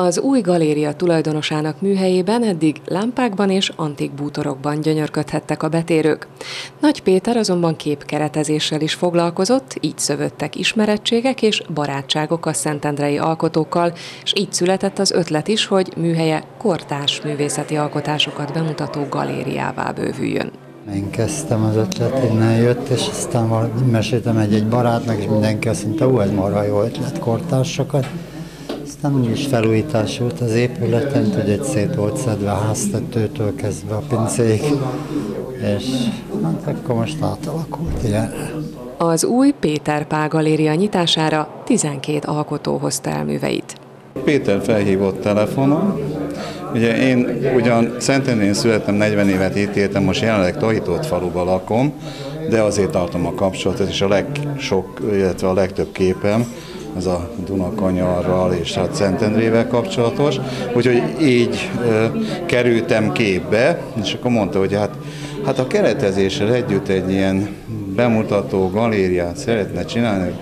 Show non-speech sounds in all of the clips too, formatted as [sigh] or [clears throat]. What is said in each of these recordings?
Az új galéria tulajdonosának műhelyében eddig lámpákban és antik bútorokban gyönyörködhettek a betérők. Nagy Péter azonban képkeretezéssel is foglalkozott, így szövöttek ismerettségek és barátságok a szentendrei alkotókkal, és így született az ötlet is, hogy műhelye kortárs művészeti alkotásokat bemutató galériává bővüljön. Én kezdtem az ötlet, innen jött, és aztán meséltem egy-egy barátnak, és mindenki azt mondta, hogy ez marha jó ötlet, kortársakat aztán is felújítás volt az épületen, hogy egy szét volt szedve a háztetőtől kezdve a pincéig, és hát akkor most átalakult ilyen. Az új Péter Pál galéria nyitására 12 alkotó hozta el műveit. Péter felhívott telefonon, Ugye én ugyan Szentendrén születtem, 40 évet itt éltem, most jelenleg Tahitót faluban lakom, de azért tartom a kapcsolatot, és a legsok, illetve a legtöbb képem ez a Dunakanyarral és a Szentendrével kapcsolatos. Úgyhogy így kerültem képbe, és akkor mondta, hogy hát, hát a keretezéssel együtt egy ilyen bemutató galériát szeretne csinálni,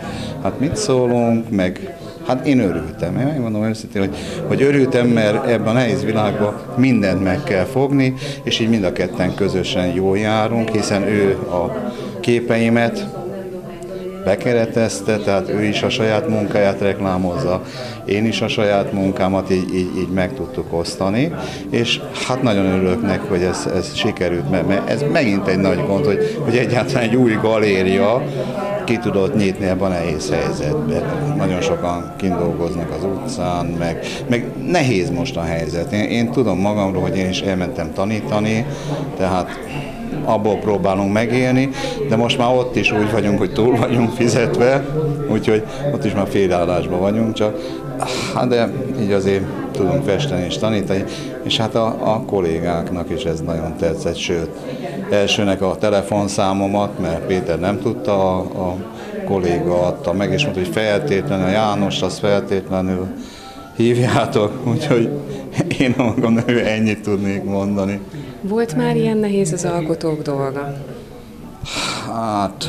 hát mit szólunk, meg Hát én örültem, én megmondom őszintén, hogy, hogy örültem, mert ebben a nehéz világban mindent meg kell fogni, és így mind a ketten közösen jól járunk, hiszen ő a képeimet bekeretezte, tehát ő is a saját munkáját reklámozza, én is a saját munkámat így, így, így meg tudtuk osztani, és hát nagyon örülök neki, hogy ez, ez sikerült, mert, mert ez megint egy nagy gond, hogy, hogy egyáltalán egy új galéria ki tudott nyitni ebben a nehéz helyzetben. Nagyon sokan kindolgoznak az utcán, meg, meg nehéz most a helyzet. Én, én tudom magamról, hogy én is elmentem tanítani, tehát abból próbálunk megélni, de most már ott is úgy vagyunk, hogy túl vagyunk fizetve, úgyhogy ott is már félállásban vagyunk, csak hát de így azért tudunk festeni és tanítani, és hát a, a kollégáknak is ez nagyon tetszett, sőt, elsőnek a telefonszámomat, mert Péter nem tudta, a, a kolléga adta meg, és mondta, hogy feltétlenül, János, az feltétlenül hívjátok, úgyhogy én magam ő ennyit tudnék mondani. Volt már ilyen nehéz az alkotók dolga? Hát,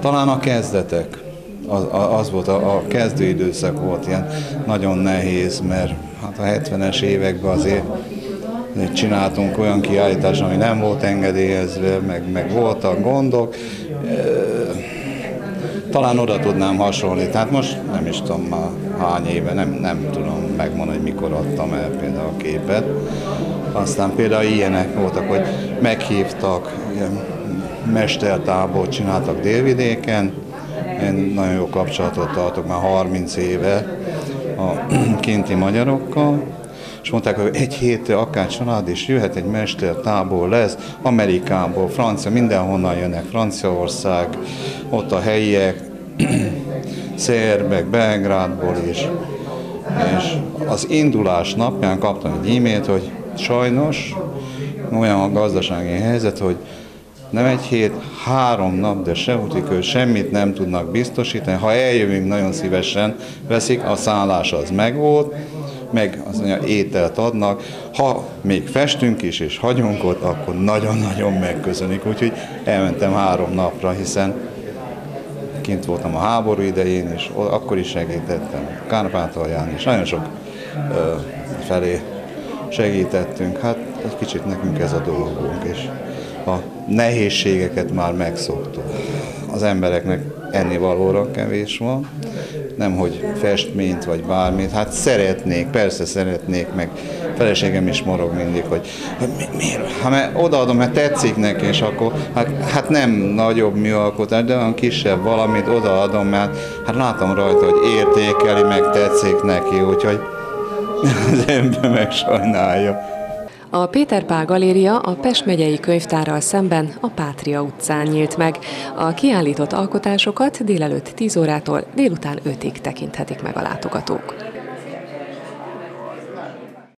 talán a kezdetek. Az, az volt, a, a kezdőidőszak volt ilyen nagyon nehéz, mert hát a 70-es években azért csináltunk olyan kiállítást, ami nem volt engedélyezve, meg, meg voltak gondok talán oda tudnám hasonlítani. Tehát most nem is tudom már hány éve, nem, nem tudom megmondani, hogy mikor adtam el például a képet. Aztán például ilyenek voltak, hogy meghívtak, mestertábort csináltak délvidéken, én nagyon jó kapcsolatot tartok már 30 éve a [clears throat] kinti magyarokkal, és mondták, hogy egy hétre akár család is jöhet, egy mestertábor lesz, Amerikából, Francia, mindenhonnan jönnek, Franciaország, ott a helyiek, szerbek, Belgrádból is. És az indulás napján kaptam egy e-mailt, hogy sajnos olyan a gazdasági helyzet, hogy nem egy hét, három nap, de se útikő, semmit nem tudnak biztosítani. Ha eljövünk, nagyon szívesen veszik, a szállás az megvolt, meg az mondja, ételt adnak. Ha még festünk is és hagyunk ott, akkor nagyon-nagyon megköszönik. Úgyhogy elmentem három napra, hiszen kint voltam a háború idején, és akkor is segítettem Kárpátalján, és nagyon sok ö, felé segítettünk. Hát egy kicsit nekünk ez a dolgunk, és a nehézségeket már megszoktuk. Az embereknek ennivalóra kevés van, nem hogy festményt vagy bármit, hát szeretnék, persze szeretnék, meg feleségem is morog mindig, hogy, hogy mi, miért? Ha mert odaadom, mert tetszik neki, és akkor hát, hát nem nagyobb műalkotás, de olyan kisebb valamit odaadom, mert hát látom rajta, hogy értékeli, meg tetszik neki, úgyhogy [laughs] az ember megsajnálja. A Péter Pál Galéria a Pest megyei könyvtárral szemben a Pátria utcán nyílt meg. A kiállított alkotásokat délelőtt 10 órától délután 5-ig tekinthetik meg a látogatók.